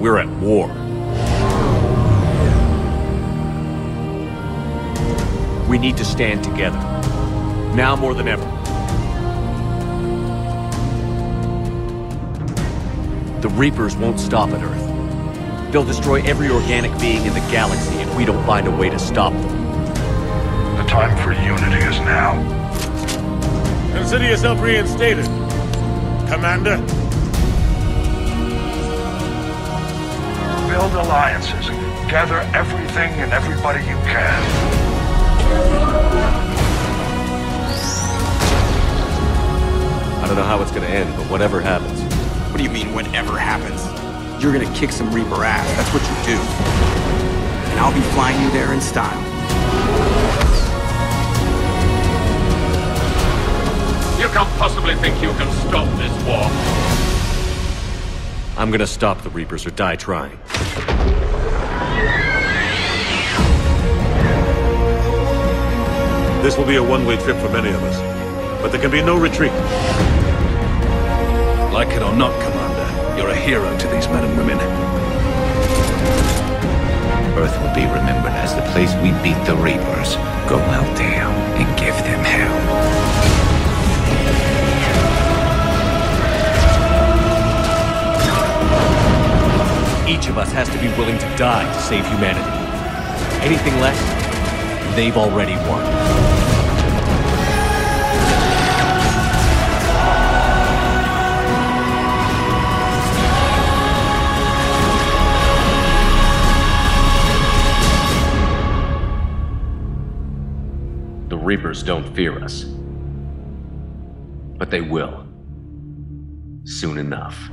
We're at war. We need to stand together. Now more than ever. The Reapers won't stop at Earth. They'll destroy every organic being in the galaxy if we don't find a way to stop them. The time for unity is now. Consider yourself reinstated. Commander? Build alliances. Gather everything and everybody you can. I don't know how it's gonna end, but whatever happens. What do you mean, whatever happens? You're gonna kick some Reaper ass. That's what you do. And I'll be flying you there in style. You can't possibly think you can stop this war. I'm gonna stop the Reapers or die trying. This will be a one-way trip for many of us. But there can be no retreat. Like it or not, Commander, you're a hero to these men and women. Earth will be remembered as the place we beat the Reapers. Go out there and give them hell. Each of us has to be willing to die to save humanity. Anything less, they've already won. Reapers don't fear us. But they will. Soon enough.